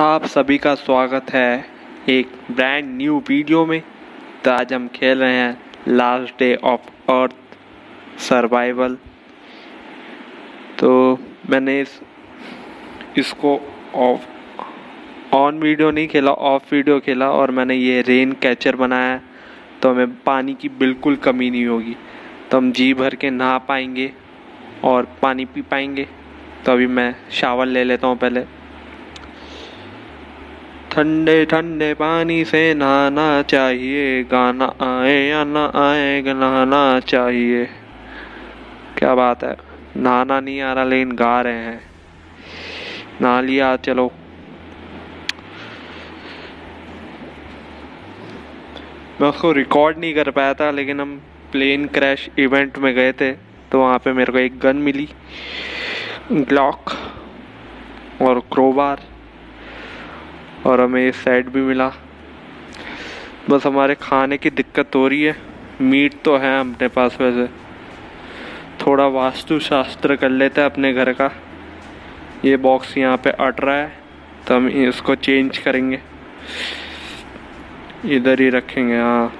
आप सभी का स्वागत है एक ब्रांड न्यू वीडियो में। तो आज हम खेल रहे हैं Last Day of Earth Survival तो मैंने इस, इसको ऑफ़ ऑन वीडियो नहीं खेला ऑफ़ वीडियो खेला और मैंने ये रेन कैचर बनाया। है तो हमें पानी की बिल्कुल कमी नहीं होगी। तो हम जी भर के नहा पाएँगे और पानी पी पाएँगे। तो अभी मैं शावर ले लेता हूँ पहले। ठंडे ठंडे पानी से नहाना चाहिए, गाना आए या ना आए नहाना चाहिए। क्या बात है? नहाना नहीं आ रहा, लेकिन गा रहे हैं। नहा लिया, चलो। मैं उसको रिकॉर्ड नहीं कर पाया था, लेकिन हम प्लेन क्रैश इवेंट में गए थे तो वहाँ पे मेरे को एक गन मिली। ग्लॉक और क्रोबार और हमें ये सेट भी मिला। बस हमारे खाने की दिक्कत हो रही है। मीट तो है अपने पास वैसे। थोड़ा वास्तु शास्त्र कर लेते हैं अपने घर का। ये बॉक्स यहाँ पे अट रहा है तो हम इसको चेंज करेंगे। इधर ही रखेंगे हाँ।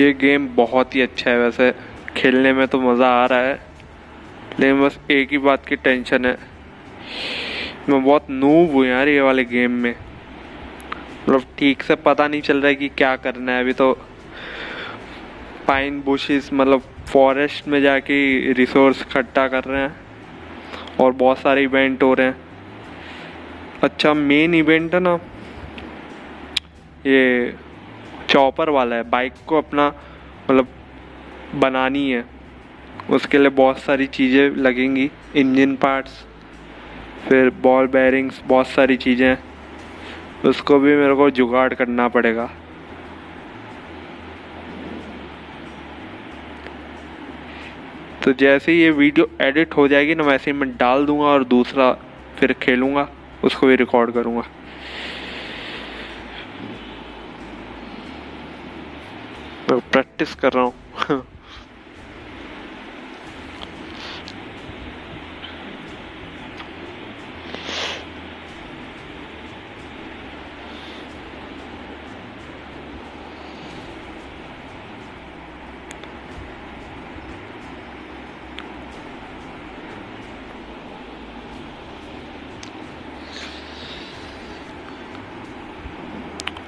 ये गेम बहुत ही अच्छा है वैसे। खेलने में तो मज़ा आ रहा है, लेकिन बस एक ही बात की टेंशन है। मैं बहुत नूब हूँ यार ये वाले गेम में। मतलब ठीक से पता नहीं चल रहा है कि क्या करना है। अभी तो पाइन बुशेस मतलब फॉरेस्ट में जाके रिसोर्स इकट्ठा कर रहे हैं और बहुत सारे इवेंट हो रहे हैं। अच्छा मेन इवेंट है ना, ये चॉपर वाला है बाइक को अपना मतलब बनानी है। उसके लिए बहुत सारी चीज़ें लगेंगी इंजन पार्ट्स फिर बॉल बैरिंग्स बहुत सारी चीज़ें। उसको भी मेरे को जुगाड़ करना पड़ेगा। तो जैसे ही ये वीडियो एडिट हो जाएगी ना, वैसे ही मैं डाल दूँगा और दूसरा फिर खेलूँगा, उसको भी रिकॉर्ड करूँगा। प्रैक्टिस कर रहा हूँ।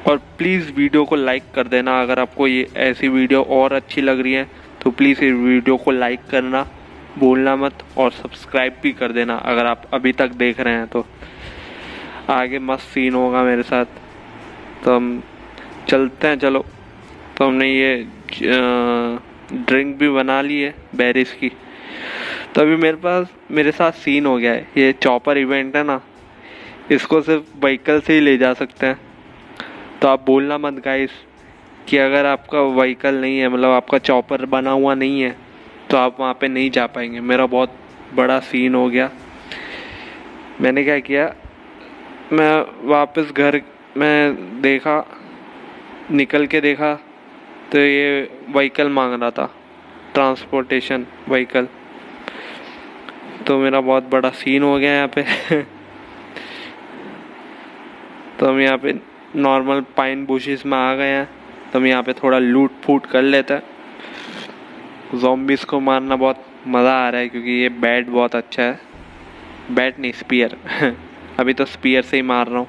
और प्लीज़ वीडियो को लाइक कर देना। अगर आपको ये ऐसी वीडियो और अच्छी लग रही है तो प्लीज़ इस वीडियो को लाइक करना, भूलना मत और सब्सक्राइब भी कर देना। अगर आप अभी तक देख रहे हैं तो आगे मस्त सीन होगा मेरे साथ। तो हम चलते हैं, चलो। तो हमने ये ड्रिंक भी बना ली है बैरिस की। तो अभी मेरे पास, मेरे साथ सीन हो गया है। ये चॉपर इवेंट है ना, इसको सिर्फ़ व्हीकल से ही ले जा सकते हैं। तो आप बोलना मत गाइस कि अगर आपका व्हीकल नहीं है मतलब आपका चॉपर बना हुआ नहीं है तो आप वहाँ पे नहीं जा पाएँगे। मेरा बहुत बड़ा सीन हो गया। मैंने क्या किया, मैं वापस घर, में देखा, निकल के देखा तो ये व्हीकल मांग रहा था ट्रांसपोर्टेशन व्हीकल तो मेरा बहुत बड़ा सीन हो गया यहाँ पे। तो हम यहाँ पे नॉर्मल पाइन बुशेस में आ गए हैं तो हम यहाँ पे थोड़ा लूट फूट कर लेते हैं। जॉम्बिस को मारना बहुत मज़ा आ रहा है, क्योंकि ये बैट बहुत अच्छा है। बैट नहीं स्पीयर अभी तो स्पीयर से ही मार रहा हूँ।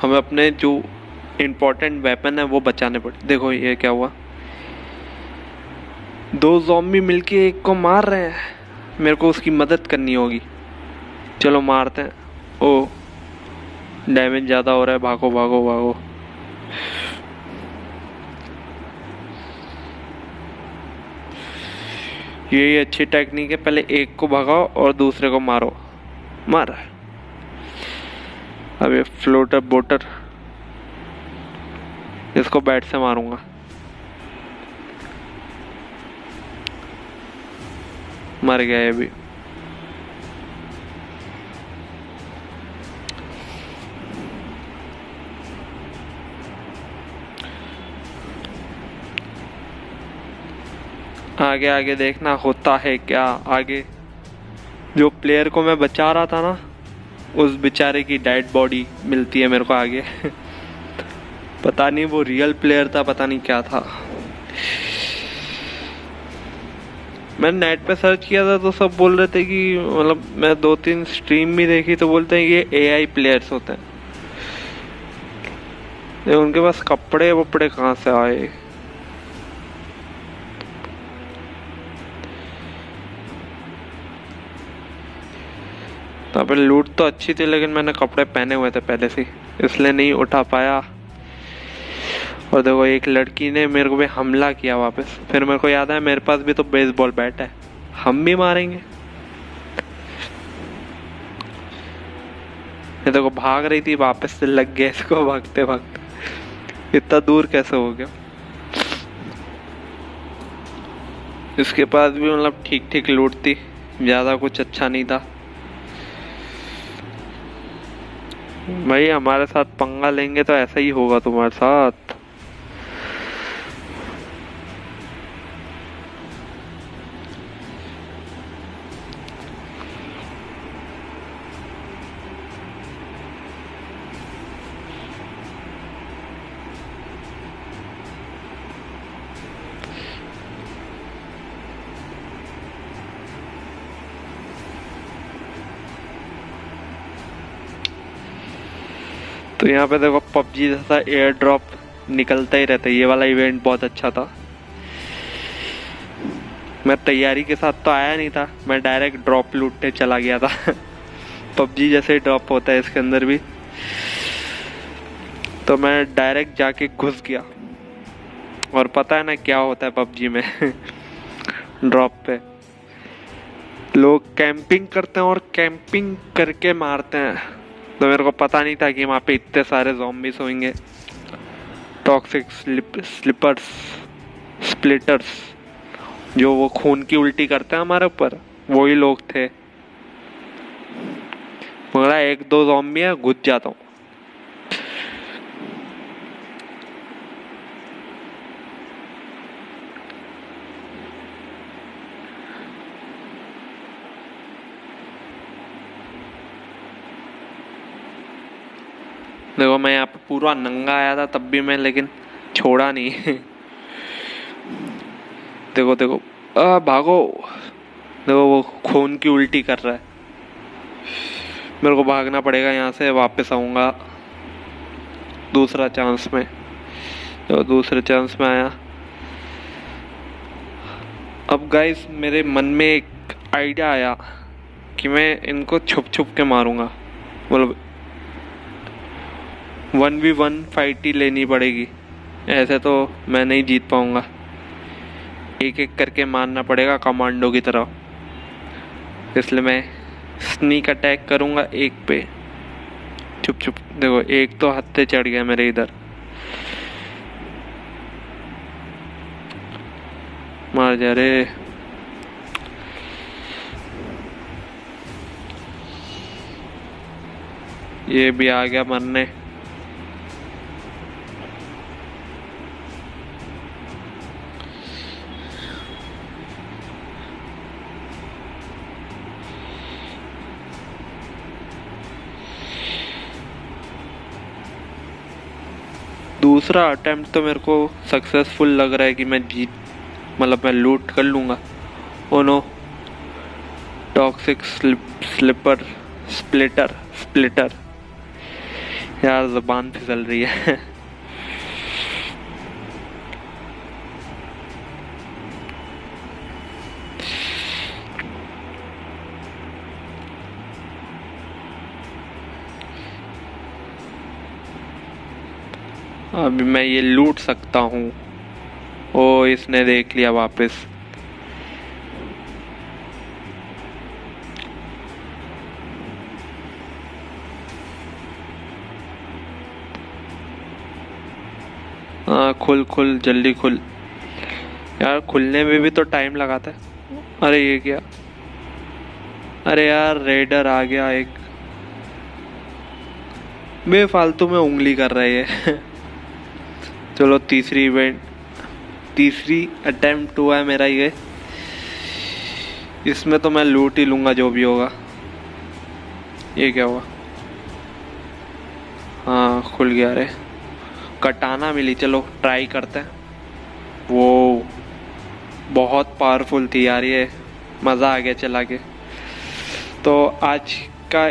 हमें अपने जो इम्पोर्टेंट वेपन है, वो बचाने पड़े, देखो ये क्या हुआ। दो जॉम्बी मिलके एक को मार रहे हैं। मेरे को उसकी मदद करनी होगी। चलो मारते हैं। ओ डैमेज ज़्यादा हो रहा है, भागो भागो भागो। ये अच्छी टेक्निक है, पहले एक को भगाओ और दूसरे को मारो। मार अब ये फ्लोटर बोटर इसको बैट से मारूँगा। मर गया ये भी। आगे आगे देखना होता है क्या? आगे, जो प्लेयर को मैं बचा रहा था ना, उस बेचारे की डेड बॉडी मिलती है मेरे को आगे। पता नहीं वो रियल प्लेयर था, पता नहीं क्या था। मैंने नेट पे सर्च किया था तो सब बोल रहे थे कि मतलब मैं दो तीन स्ट्रीम भी देखी तो बोलते हैं ये एआई प्लेयर्स होते हैं। उनके पास कपड़े वपड़े कहाँ से आए? तो पे लूट तो अच्छी थी, लेकिन मैंने कपड़े पहने हुए थे पहले से इसलिए नहीं उठा पाया। और देखो, एक लड़की ने मेरे को भी हमला किया वापस। फिर मेरे को याद आया मेरे पास भी तो बेसबॉल बैट है। हम भी मारेंगे। ये देखो, भाग रही थी वापस से, लग गया इसको भागते भागते। इतना दूर कैसे हो गया? इसके पास भी मतलब ठीक ठीक लूट थी। ज़्यादा कुछ अच्छा नहीं था। भाई हमारे साथ पंगा लेंगे तो ऐसा ही होगा तुम्हारे साथ। तो यहाँ पे देखो, पबजी जैसा एयर ड्रॉप निकलता ही रहता है। ये वाला इवेंट बहुत अच्छा था। मैं तैयारी के साथ तो आया नहीं था। मैं डायरेक्ट ड्रॉप लूटने चला गया था। पबजी जैसे ड्रॉप होता है इसके अंदर भी। तो मैं डायरेक्ट जाके घुस गया। और पता है ना क्या होता है पबजी में? ड्रॉप पे। लोग कैंपिंग करते हैं और कैंपिंग करके मारते हैं। तो मेरे को पता नहीं था कि वहाँ पे इतने सारे जॉम्बिस होंगे। टॉक्सिक स्लिप स्लिपर्स स्प्लिटर्स जो वो खून की उल्टी करते हैं हमारे ऊपर, वही लोग थे। मगर एक दो जॉम्बी है, घुस जाता हूँ। देखो मैं यहाँ पे पूरा नंगा आया था तब भी मैं लेकिन छोड़ा नहीं। देखो देखो। आ, भागो। देखो वो खून की उल्टी कर रहा है। मेरे को भागना पड़ेगा यहाँ से वापस आऊँगा। दूसरा चांस में। तो दूसरे चांस में आया। अब गाइस मेरे मन में एक आइडिया आया कि मैं इनको छुप छुप के मारूँगा। मतलब वन वी वन फाइट ही लेनी पड़ेगी। ऐसे तो मैं नहीं जीत पाऊँगा। एक एक करके मारना पड़ेगा कमांडो की तरह। इसलिए मैं स्नीक अटैक करूँगा एक पे। चुप चुप देखो, एक तो हत्ते चढ़ गया मेरे इधर। मार जा रे। ये भी आ गया मरने। दूसरा अटैम्प्ट तो मेरे को सक्सेसफुल लग रहा है कि मैं जीत मतलब मैं लूट कर लूँगा। Oh no toxic slipper splitter splitter यार, जबान फिसल रही है। अभी मैं ये लूट सकता हूँ। ओ, इसने देख लिया वापस। हाँ खुल खुल, जल्दी खुल। यार, खुलने में भी तो टाइम लगाता है। अरे, ये क्या? अरे यार रेडर आ गया एक। बेफालतू में उंगली कर रही है चलो तीसरी इवेंट तीसरी अटेम्प्ट हुआ है मेरा ये। इसमें तो मैं लूट ही लूँगा जो भी होगा। ये क्या हुआ? हाँ खुल गया रे। कटाना मिली, चलो ट्राई करते हैं। वो बहुत पावरफुल थी यार ये। मज़ा आ गया चला के। तो आज का